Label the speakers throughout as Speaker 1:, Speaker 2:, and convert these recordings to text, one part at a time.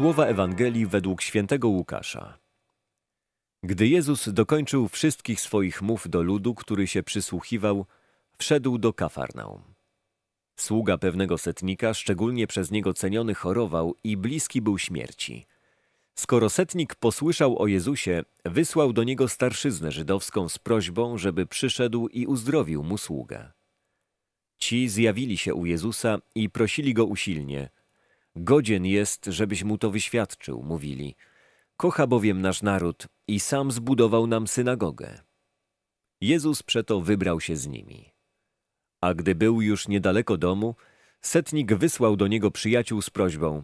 Speaker 1: Słowa Ewangelii według świętego Łukasza. Gdy Jezus dokończył wszystkich swoich mów do ludu, który się przysłuchiwał, wszedł do Kafarnaum. Sługa pewnego setnika, szczególnie przez niego ceniony, chorował i bliski był śmierci. Skoro setnik posłyszał o Jezusie, wysłał do niego starszyznę żydowską z prośbą, żeby przyszedł i uzdrowił mu sługę. Ci zjawili się u Jezusa i prosili go usilnie – Godzien jest, żebyś mu to wyświadczył, mówili. Kocha bowiem nasz naród i sam zbudował nam synagogę. Jezus przeto wybrał się z nimi. A gdy był już niedaleko domu, setnik wysłał do niego przyjaciół z prośbą: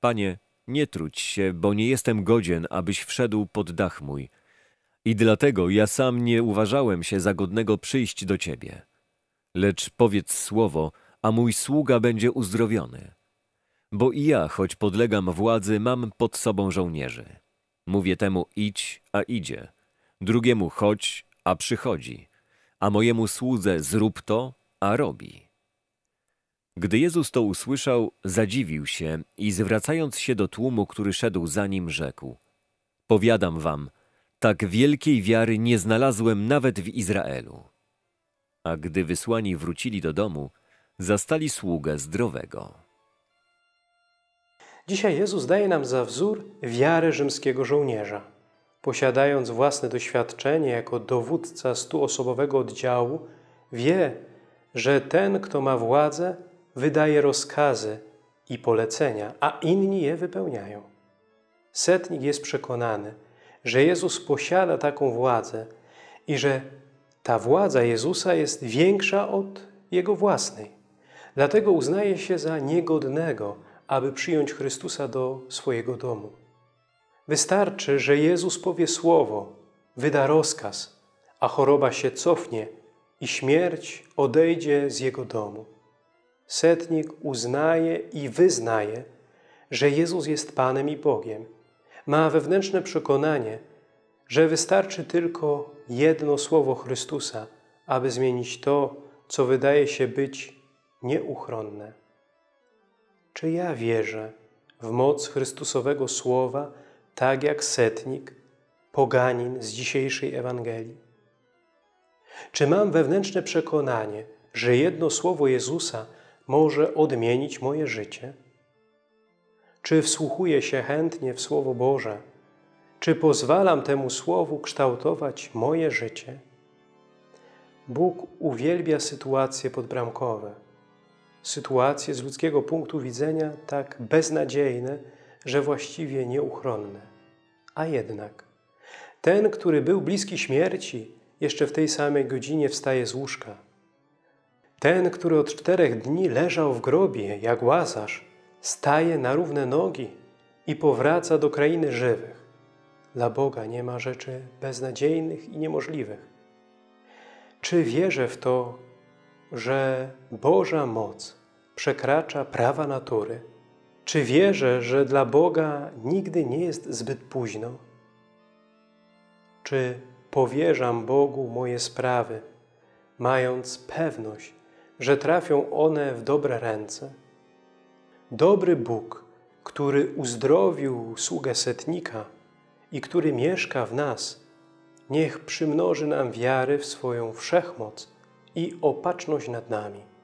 Speaker 1: Panie, nie trudź się, bo nie jestem godzien, abyś wszedł pod dach mój. I dlatego ja sam nie uważałem się za godnego przyjść do ciebie. Lecz powiedz słowo, a mój sługa będzie uzdrowiony. Bo i ja, choć podlegam władzy, mam pod sobą żołnierzy. Mówię temu idź, a idzie. Drugiemu chodź, a przychodzi. A mojemu słudze zrób to, a robi. Gdy Jezus to usłyszał, zadziwił się i zwracając się do tłumu, który szedł za nim, rzekł: Powiadam wam, tak wielkiej wiary nie znalazłem nawet w Izraelu. A gdy wysłani wrócili do domu, zastali sługę zdrowego.
Speaker 2: Dzisiaj Jezus daje nam za wzór wiarę rzymskiego żołnierza. Posiadając własne doświadczenie jako dowódca stuosobowego oddziału, wie, że ten, kto ma władzę, wydaje rozkazy i polecenia, a inni je wypełniają. Setnik jest przekonany, że Jezus posiada taką władzę i że ta władza Jezusa jest większa od jego własnej. Dlatego uznaje się za niegodnego, aby przyjąć Chrystusa do swojego domu. Wystarczy, że Jezus powie słowo, wyda rozkaz, a choroba się cofnie i śmierć odejdzie z jego domu. Setnik uznaje i wyznaje, że Jezus jest Panem i Bogiem. Ma wewnętrzne przekonanie, że wystarczy tylko jedno słowo Chrystusa, aby zmienić to, co wydaje się być nieuchronne. Czy ja wierzę w moc Chrystusowego Słowa, tak jak setnik, poganin z dzisiejszej Ewangelii? Czy mam wewnętrzne przekonanie, że jedno słowo Jezusa może odmienić moje życie? Czy wsłuchuję się chętnie w Słowo Boże? Czy pozwalam temu Słowu kształtować moje życie? Bóg uwielbia sytuacje podbramkowe sytuacje z ludzkiego punktu widzenia tak beznadziejne, że właściwie nieuchronne. A jednak ten, który był bliski śmierci, jeszcze w tej samej godzinie wstaje z łóżka. Ten, który od czterech dni leżał w grobie, jak łazarz, staje na równe nogi i powraca do krainy żywych. Dla Boga nie ma rzeczy beznadziejnych i niemożliwych. Czy wierzę w to, że Boża moc przekracza prawa natury? Czy wierzę, że dla Boga nigdy nie jest zbyt późno? Czy powierzam Bogu moje sprawy, mając pewność, że trafią one w dobre ręce? Dobry Bóg, który uzdrowił sługę setnika i który mieszka w nas, niech przymnoży nam wiary w swoją wszechmoc i opatrzność nad nami.